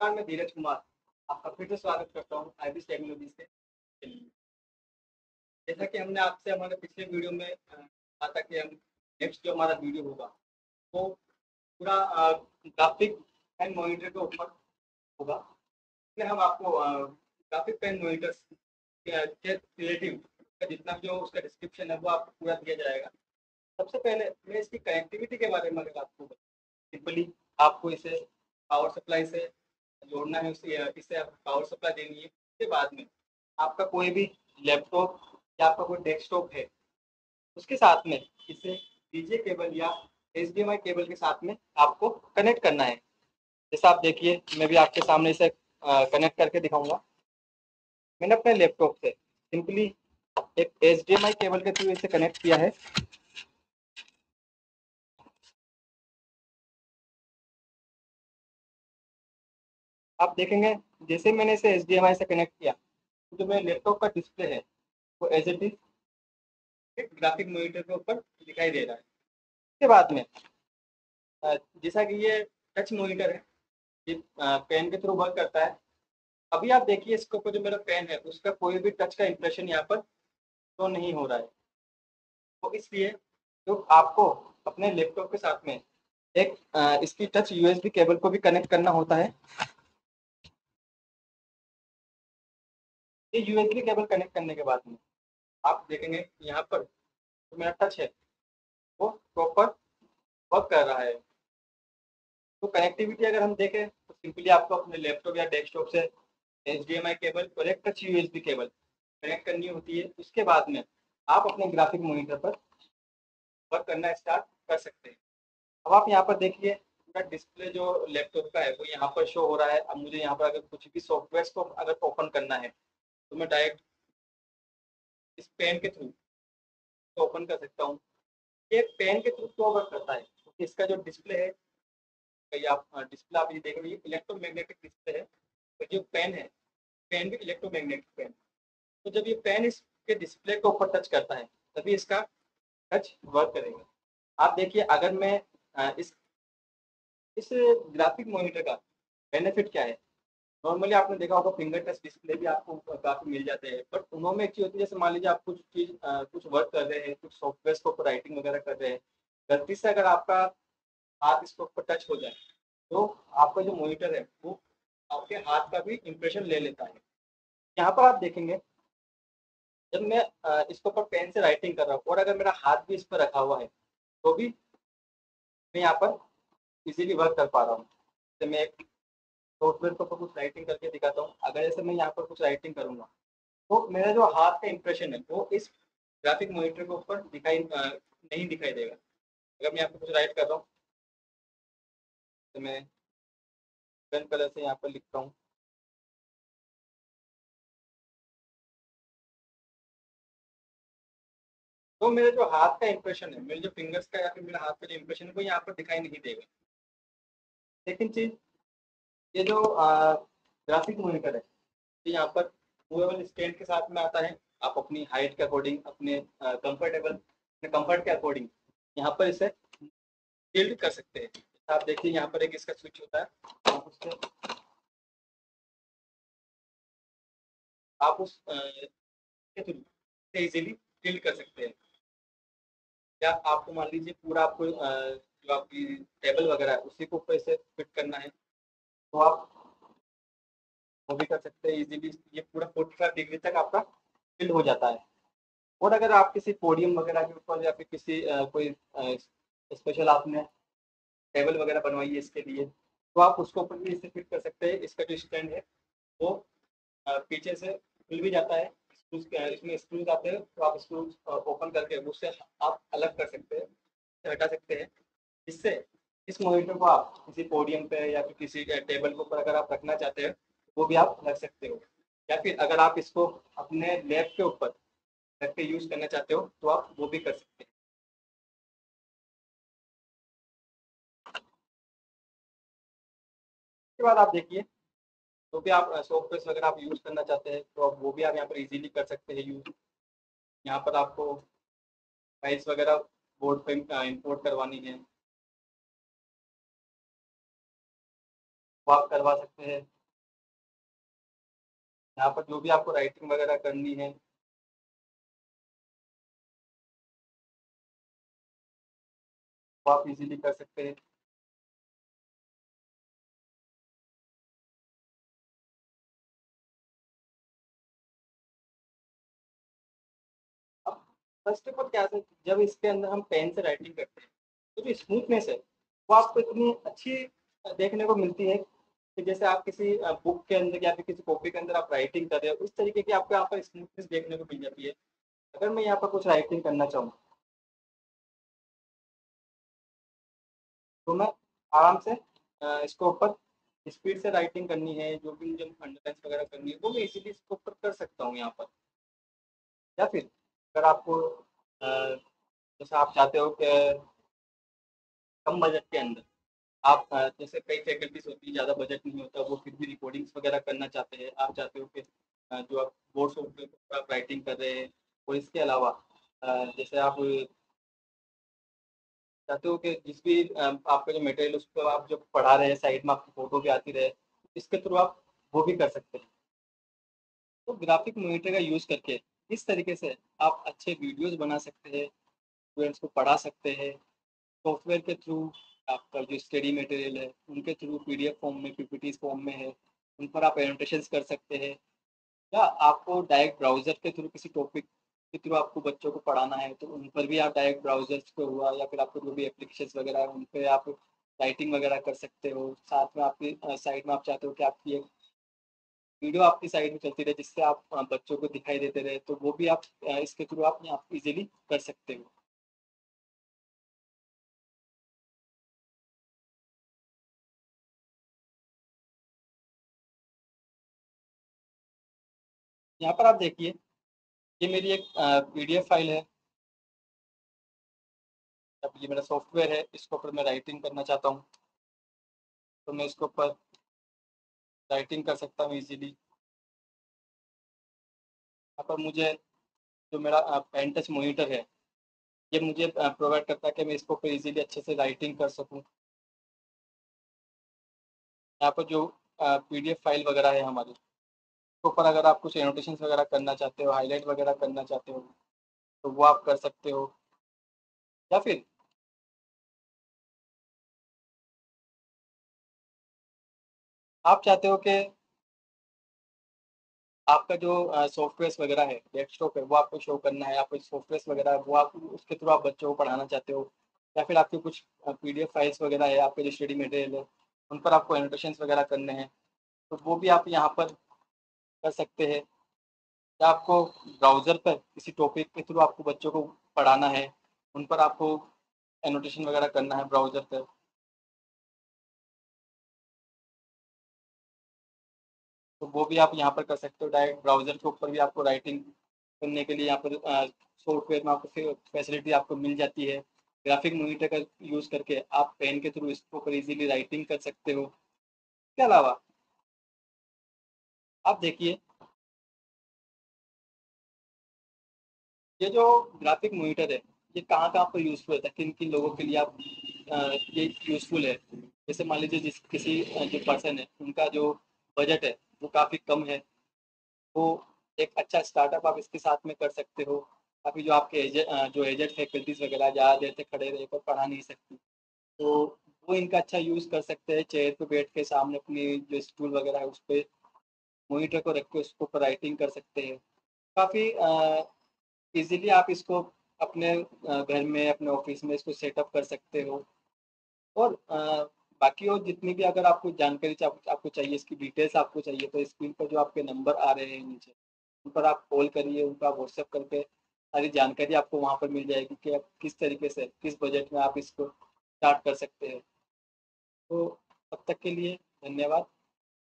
नमस्कार, मैं धीरज कुमार। आपका फिर से स्वागत करता हूँ आई टेक्नोलॉजी से। जैसा कि हमने आपसे हमारे पिछले वीडियो में कहा था कि हम नेक्स्ट जो हमारा वीडियो होगा, वो पूरा ग्राफिक एंड मॉनिटर के ऊपर होगा। इसमें हम आपको ग्राफिक पेन मॉनिटर्स के रिलेटिव जितना जो उसका डिस्क्रिप्शन है, वो आपको पूरा दिया जाएगा। सबसे पहले मैं इसकी कनेक्टिविटी के बारे में अगर आपको सिंपली आपको इसे पावर सप्लाई से जोड़ना है उसे इसे पावर सप्लाई देनी है, उसके बाद में आपका कोई भी लैपटॉप या आपका कोई डेस्कटॉप है, उसके साथ में इसे डीजे केबल या एच केबल के साथ में आपको कनेक्ट करना है। जैसा आप देखिए, मैं भी आपके सामने इसे कनेक्ट करके दिखाऊँगा। मैंने अपने लैपटॉप से सिंपली एक एच केबल के थ्रू इसे कनेक्ट किया है। आप देखेंगे, जैसे मैंने इसे एचडीएमआई से कनेक्ट किया तो जो मेरे लैपटॉप का डिस्प्ले है, वो एज एट इज़ एक ग्राफिक मॉनिटर के ऊपर दिखाई दे रहा है। इसके बाद में जैसा कि ये टच मॉनिटर है, ये पेन के थ्रू वर्क करता है, अभी आप देखिए इसके ऊपर जो मेरा पेन है, उसका कोई भी टच का इंप्रेशन यहाँ पर तो नहीं हो रहा है। तो इसलिए तो आपको अपने लैपटॉप के साथ में एक इसकी टच यूएसबी केबल को भी कनेक्ट करना होता है ये यूएसबी केबल कनेक्ट करने के बाद में। आप देखेंगे यहाँ पर जो मेरा टच है, वो प्रॉपर वर्क कर रहा है। तो कनेक्टिविटी अगर हम देखें तो सिंपली आपको अपने लैपटॉप या डेस्कटॉप से एचडीएमआई केबल और एक टच यूएसबी केबल कनेक्ट करनी होती है। उसके बाद में आप अपने ग्राफिक मोनिटर पर वर्क करना स्टार्ट कर सकते हैं। अब आप यहाँ पर देखिए, पूरा डिस्प्ले जो लैपटॉप का है, वो यहाँ पर शो हो रहा है। अब मुझे यहाँ पर अगर कुछ भी सॉफ्टवेयर को अगर ओपन करना है तो मैं डायरेक्ट इस पेन के थ्रू तो ओपन कर सकता हूँ। ये पेन के थ्रू क्यों वर्क करता है? क्योंकि इसका जो डिस्प्ले है, कई आप डिस्प्ले आप ये देख रहे हैं इलेक्ट्रोमैग्नेटिक डिस्प्ले है। तो जो पेन है पेन भी इलेक्ट्रोमैग्नेटिक पेन तो जब ये पेन इसके डिस्प्ले के ऊपर टच करता है, तभी इसका टच वर्क करेगा। आप देखिए, अगर मैं इस इस ग्राफिक मॉनिटर का बेनिफिट क्या है? नॉर्मली आपने देखा होगा फिंगर टच डिस्प्ले भी आपको काफ़ी मिल जाते हैं बट उन्होंने एक चीज़ होती है, जैसे मान लीजिए आप कुछ चीज़ कुछ वर्क कर रहे हैं, कुछ सॉफ्टवेयर के ऊपर राइटिंग वगैरह कर रहे हैं, गलती से अगर आपका हाथ इसके ऊपर टच हो जाए तो आपका जो मोनिटर है, वो आपके हाथ का भी इम्प्रेशन ले लेता है। यहाँ पर आप देखेंगे, जब मैं इसके ऊपर पेन से राइटिंग कर रहा हूँ, और अगर मेरा हाथ भी इस पर रखा हुआ है तो भी मैं यहाँ पर इजीली वर्क कर पा रहा हूँ। जैसे मैं सॉफ्टवेयर के ऊपर कुछ राइटिंग करके दिखाता हूँ। अगर जैसे मैं यहाँ पर कुछ राइटिंग करूँगा तो मेरा जो हाथ का इंप्रेशन है, वो इस ग्राफिक मॉनिटर के ऊपर दिखाई नहीं दिखाई देगा। अगर मैं यहाँ पर कुछ राइट कर रहा हूँ तो मैं पेन कलर से यहाँ पर लिखता हूँ। तो मेरे जो हाथ का इंप्रेशन है, मेरे जो फिंगर्स का या फिर मेरे हाथ का जो इंप्रेशन है, वो यहाँ पर दिखाई नहीं देगा। सेकेंड चीज़ ये जो ग्राफिक मॉनिटर है ये यहाँ पर मूवेबल स्टैंड के साथ में आता है। आप अपनी हाइट के अकॉर्डिंग अपने कंफर्टेबल अपने कंफर्ट के अकॉर्डिंग यहाँ पर इसे टिल्ट कर सकते हैं। आप देखिए यहाँ पर एक इसका स्विच होता है। आप उससे आप उस थ्रू इजीली टिल्ट कर सकते हैं। या आपको मान लीजिए पूरा आपको जो आपकी टेबल वगैरह है, उसी को ऊपर इसे फिट करना है। तो आप वो भी कर सकते हैं इजीली ये पूरा फोर्टी फाइव डिग्री तक आपका फिल हो जाता है। और अगर आप किसी पोडियम वगैरह के ऊपर या फिर किसी आ, कोई स्पेशल आपने टेबल वगैरह बनवाई है इसके लिए तो आप उसके ऊपर भी इसे फिट कर सकते हैं। इसका जो स्टैंड है वो आ, पीछे से खुल भी जाता है। इसमें स्क्रूज आते हैं तो आप स्क्रूज ओपन करके उससे आप अलग कर सकते हैं हटा सकते हैं। इससे इस मॉनिटर को आप किसी पोडियम पे या फिर किसी टेबल के ऊपर अगर आप रखना चाहते हैं, वो भी आप रख सकते हो। या फिर अगर आप इसको अपने लैब के ऊपर रख के यूज़ करना चाहते हो तो आप वो भी कर सकते हैं। उसके बाद आप देखिए तो भी आप सॉफ्टवेयर वगैरह आप यूज़ करना चाहते हैं तो आप वो भी आप यहाँ पर इजीली कर सकते हैं यूज़ यहाँ पर आपको फाइल्स वगैरह बोर्ड पर इंपोर्ट करवानी है। वो आप करवा सकते हैं। यहाँ पर जो भी आपको राइटिंग वगैरह करनी है। वो आप इजीली कर सकते हैं। फ़र्स्ट ऑफ़ ऑल क्या है जब इसके अंदर हम पेन से राइटिंग करते हैं तो जो स्मूथनेस है, वो आपको इतनी अच्छी देखने को मिलती है कि जैसे आप किसी बुक के अंदर या फिर किसी कॉपी के अंदर आप राइटिंग कर रहे हो, उस तरीके की आपको यहाँ पर स्मूथनेस देखने को मिल जाती है। अगर मैं यहाँ पर कुछ राइटिंग करना चाहूँ। तो मैं आराम से इसको ऊपर स्पीड से राइटिंग करनी है, जो भी मुझे अंडरलाइंस वगैरह करनी है, वो मैं इजीली इसको ऊपर कर सकता हूँ यहाँ पर। या फिर अगर आपको जैसे आप चाहते हो कि कम बजट के अंदर आप जैसे कई फैकल्टीज होती है, ज़्यादा बजट नहीं होता, वो फिर भी रिकॉर्डिंग्स वगैरह करना चाहते हैं। आप चाहते हो कि जो आप बोर्ड सॉफ्टवेयर आप राइटिंग कर रहे हैं, और इसके अलावा जैसे आप चाहते हो कि जिस भी आपका जो मटेरियल उसको आप जो पढ़ा रहे हैं साइड में आपकी फ़ोटो भी आती रहे, इसके थ्रू आप वो भी कर सकते हैं। तो ग्राफिक मोनिटर का यूज़ करके इस तरीके से आप अच्छे वीडियोस बना सकते हैं स्टूडेंट्स को पढ़ा सकते हैं सॉफ्टवेयर के थ्रू आपका जो स्टडी मटेरियल है, उनके थ्रू पीडीएफ फॉर्म में पीपीटी फॉर्म में है, उन पर आप एनोटेशन कर सकते हैं। या आपको डायरेक्ट ब्राउज़र के थ्रू किसी टॉपिक के थ्रू आपको बच्चों को पढ़ाना है तो उन पर भी आप डायरेक्ट ब्राउज़र पे हुआ, या फिर आपको जो भी एप्लीकेशन वगैरह है, उन पर आप राइटिंग वगैरह कर सकते हो। साथ में आपकी साइड में आप चाहते हो कि आपकी एक वीडियो आपकी साइड में चलती रहे, जिससे आप बच्चों को दिखाई देते रहे तो वो भी आप इसके थ्रू आप इजीली कर सकते हो। यहाँ पर आप देखिए, ये मेरी एक पीडीएफ फ़ाइल है। अब ये मेरा सॉफ्टवेयर है, इसके ऊपर मैं राइटिंग करना चाहता हूँ। तो मैं इसके ऊपर राइटिंग कर सकता हूँ इजीली यहाँ पर मुझे जो मेरा पेन टच मोनीटर है, ये मुझे प्रोवाइड करता है कि मैं इसके ऊपर इजीली अच्छे से राइटिंग कर सकूँ। यहाँ पर जो पीडीएफ फ़ाइल वगैरह है हमारी ऊपर अगर आप कुछ एनोटेशन वगैरह करना चाहते हो हाईलाइट वगैरह करना चाहते हो तो वो आप कर सकते हो। या फिर आप चाहते हो कि आपका जो सॉफ्टवेयर वगैरह है डेस्कटॉप है, वो आपको शो करना है आपको सॉफ्टवेयर वगैरह, वो आप, उसके थ्रू आप बच्चों को पढ़ाना चाहते हो, या फिर आपके कुछ पीडीएफ फाइल्स वगैरह है, आपके जो स्टडी मटेरियल है, उन पर आपको एनोटेशन वगैरह करने हैं तो वो भी आप यहाँ पर कर सकते हैं। या आपको ब्राउज़र पर, किसी टॉपिक के थ्रू आपको बच्चों को पढ़ाना है, उन पर आपको एनोटेशन वगैरह करना है ब्राउज़र पर? तो वो भी आप यहाँ पर कर सकते हो डायरेक्ट ब्राउज़र के ऊपर भी आपको राइटिंग करने के लिए यहाँ पर सॉफ्टवेयर में आपको फैसिलिटी आपको मिल जाती है। ग्राफिक मोनीटर का यूज़ करके आप पेन के थ्रू इसके ऊपर इजीली राइटिंग कर सकते हो। इसके अलावा आप देखिए, ये जो ग्राफिक मोनीटर है, ये कहाँ कहाँ पर यूज़फुल है? किन किन लोगों के लिए आप ये यूज़फुल है? जैसे मान लीजिए जिस, किसी जो पर्सन है, उनका जो बजट है, वो काफ़ी कम है। वो एक अच्छा स्टार्टअप आप इसके साथ में कर सकते हो। काफ़ी जो आपके एजेंट जो एजेंट फैकल्टीज वगैरह ज़्यादा देर तक खड़े रहे, पर पढ़ा नहीं सकती। तो वो इनका अच्छा यूज़ कर सकते हैं चेयर पे बैठ के सामने अपनी जो स्टूल वगैरह है, उस पर मोनीटर को रख के उसके ऊपर राइटिंग कर सकते हैं। काफ़ी इजीली आप इसको अपने घर में अपने ऑफ़िस में इसको सेटअप कर सकते हो। और आ, बाकी और जितनी भी अगर आपको जानकारी आपको चाहिए इसकी डिटेल्स आपको चाहिए तो स्क्रीन पर जो आपके नंबर आ रहे हैं नीचे उन पर आप कॉल करिए उन उनका व्हाट्सएप करके सारी जानकारी आपको वहाँ पर मिल जाएगी कि आप किस तरीके से किस बजट में आप इसको स्टार्ट कर सकते हैं। तो तब तक के लिए धन्यवाद।